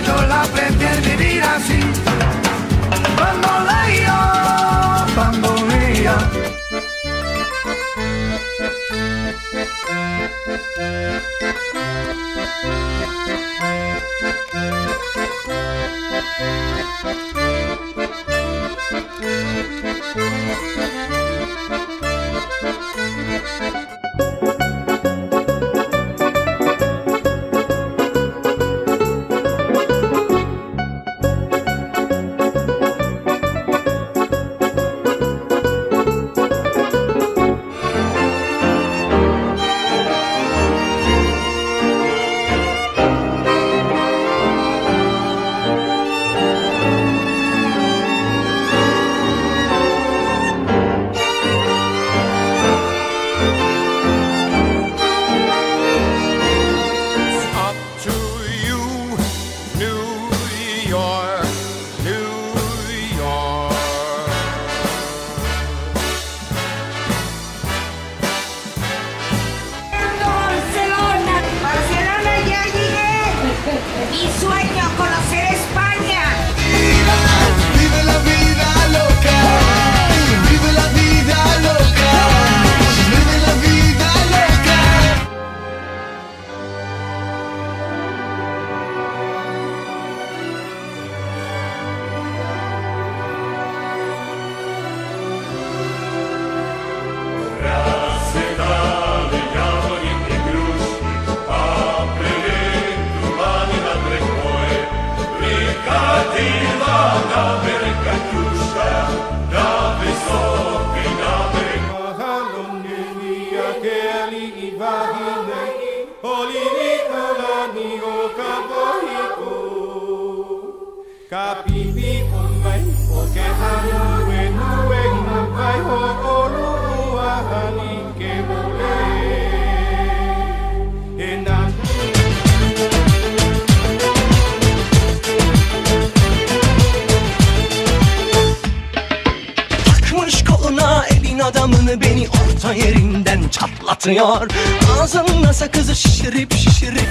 yo la York, New York. Barcelona, Barcelona, ya llegué. Kapipi onmai o ke hanu e nue vai ho olu ahani ke mole Takmış koluna elin adamını beni orta yerinden çatlatıyor. Ağzına sakızı şişirip şişirip